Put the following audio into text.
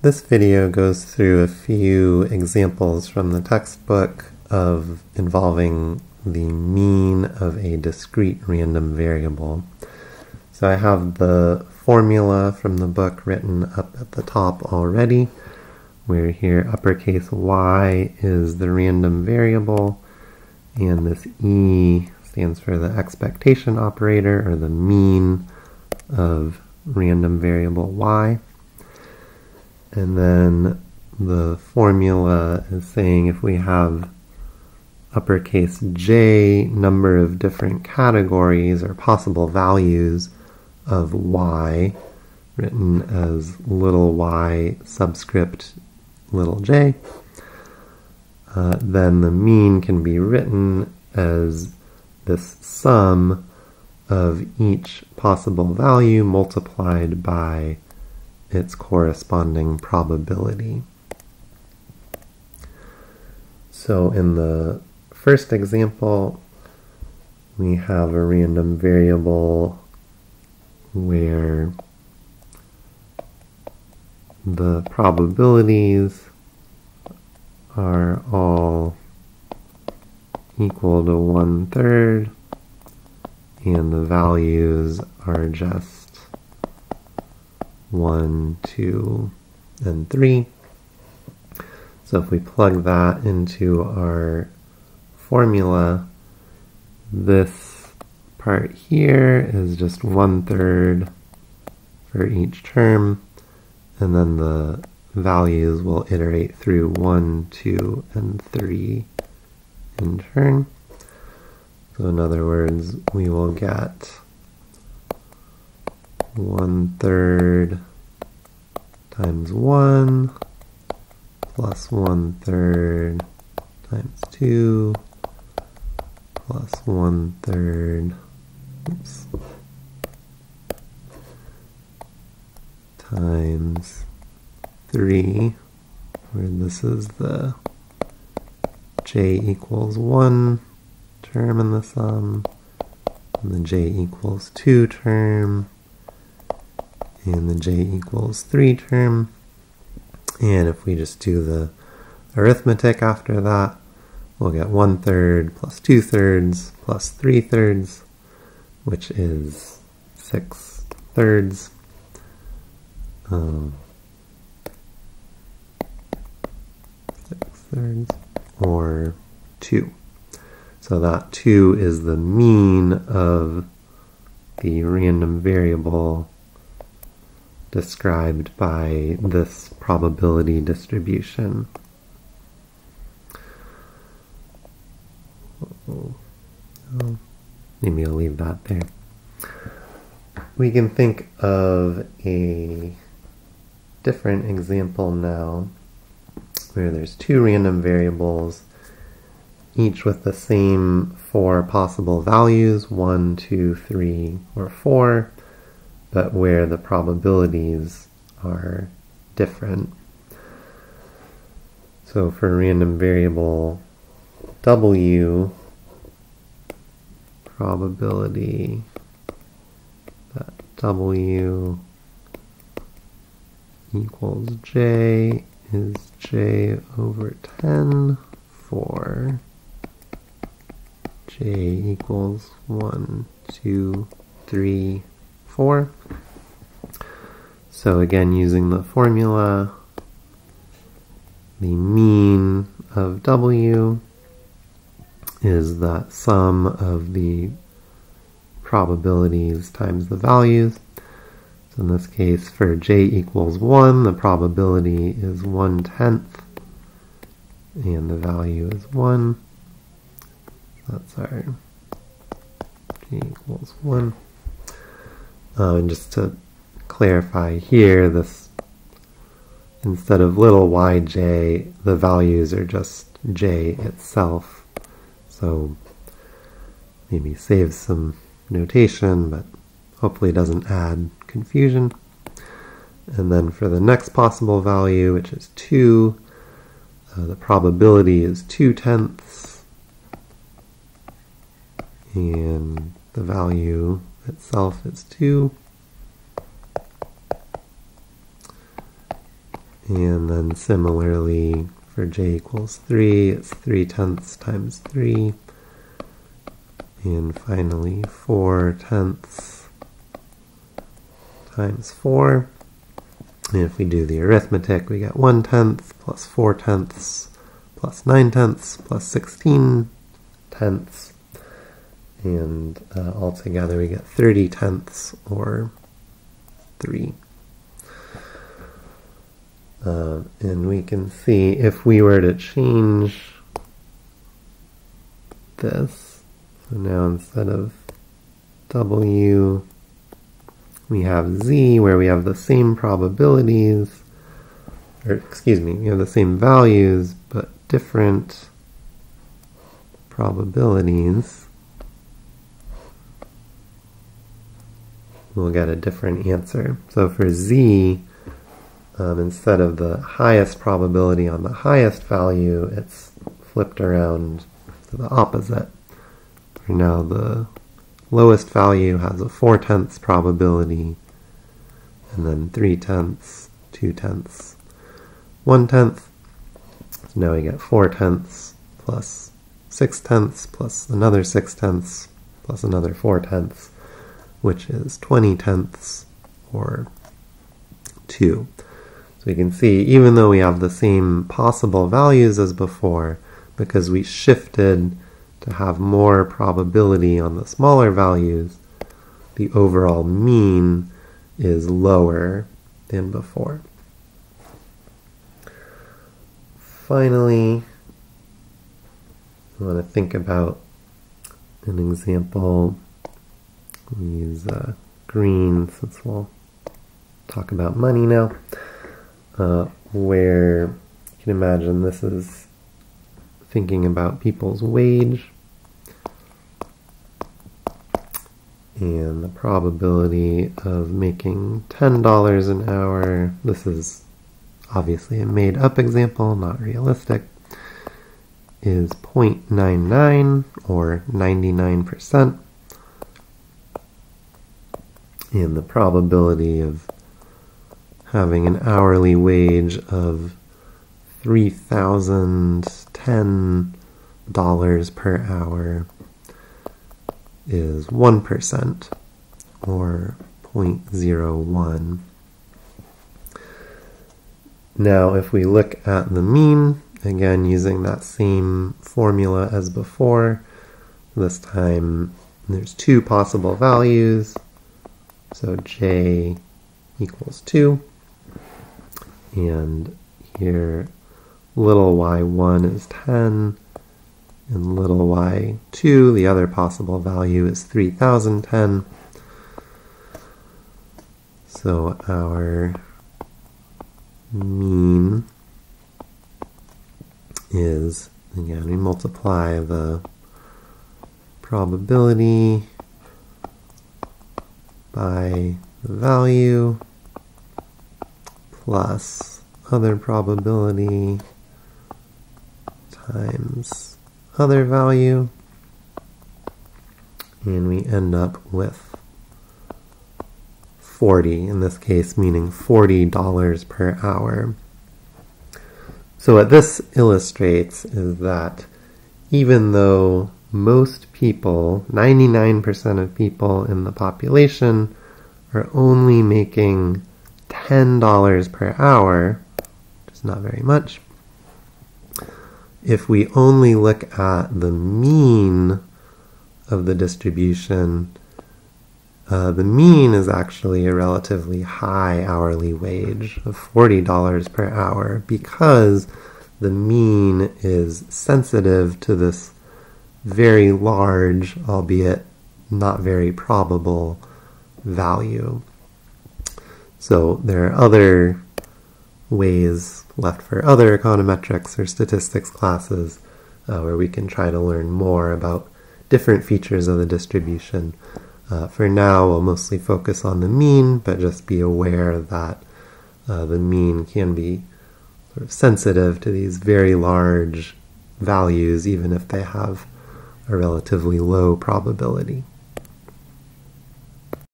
This video goes through a few examples from the textbook of involving the mean of a discrete random variable. So I have the formula from the book written up at the top already, where here uppercase y is the random variable, and this e stands for the expectation operator, or the mean of random variable y. And then the formula is saying if we have uppercase j number of different categories or possible values of y, written as little y subscript little j, uh, then the mean can be written as this sum of each possible value multiplied by its corresponding probability. So in the first example, we have a random variable where the probabilities are all equal to one third and the values are just 1, 2, and 3. So if we plug that into our formula, this part here is just one third for each term, and then the values will iterate through 1, 2, and 3 in turn. So in other words, we will get one third times one plus one third times two plus one third oops, times three where this is the j equals one term in the sum, and the j equals 2 term, and the j equals 3 term. And if we just do the arithmetic after that, we'll get 1 third plus 2 thirds plus 3 thirds, which is 6 thirds. Um, 6 thirds, or 2. So that 2 is the mean of the random variable described by this probability distribution. Maybe I'll leave that there. We can think of a different example now where there's two random variables each with the same four possible values, one, two, three, or four, but where the probabilities are different. So for a random variable w, probability that w equals j is j over 10 for j equals 1, 2, 3, 4. So again, using the formula, the mean of w is the sum of the probabilities times the values. So in this case, for j equals 1, the probability is 1 tenth, and the value is 1. That's our g equals 1. Uh, and just to clarify here, this instead of little yj, the values are just j itself. So maybe save some notation, but hopefully doesn't add confusion. And then for the next possible value, which is 2, uh, the probability is 2 tenths and the value itself is 2. And then similarly for j equals 3, it's 3 tenths times 3. And finally 4 tenths times 4. And if we do the arithmetic, we get 1 tenth plus 4 tenths plus 9 tenths plus 16 tenths. And uh, altogether we get 30 tenths or 3. Uh, and we can see if we were to change this, so now instead of W, we have Z where we have the same probabilities, or excuse me, we have the same values but different probabilities. We'll get a different answer. So for Z, um, instead of the highest probability on the highest value, it's flipped around to the opposite. For now the lowest value has a 4 tenths probability, and then 3 tenths, 2 tenths, 1 tenth. So now we get 4 tenths plus 6 tenths plus another 6 tenths plus another 4 tenths, which is 20 tenths or 2. So we can see, even though we have the same possible values as before, because we shifted to have more probability on the smaller values, the overall mean is lower than before. Finally, I want to think about an example. We use uh, green since we'll talk about money now, uh, where you can imagine this is thinking about people's wage and the probability of making $10 an hour. This is obviously a made up example, not realistic, is 0.99 or 99%. And the probability of having an hourly wage of $3,010 per hour is 1% or 0.01. Now, if we look at the mean, again using that same formula as before, this time there's two possible values, so j equals 2, and here little y1 is 10, and little y2, the other possible value is 3010. So our mean is, again, we multiply the probability by value plus other probability times other value. And we end up with 40 in this case meaning $40 per hour. So what this illustrates is that even though most people 99% of people in the population are only making $10 per hour which is not very much. If we only look at the mean of the distribution, uh, the mean is actually a relatively high hourly wage of $40 per hour because the mean is sensitive to this very large, albeit not very probable, value. So there are other ways left for other econometrics or statistics classes uh, where we can try to learn more about different features of the distribution. Uh, for now, we'll mostly focus on the mean, but just be aware that uh, the mean can be sort of sensitive to these very large values, even if they have a relatively low probability.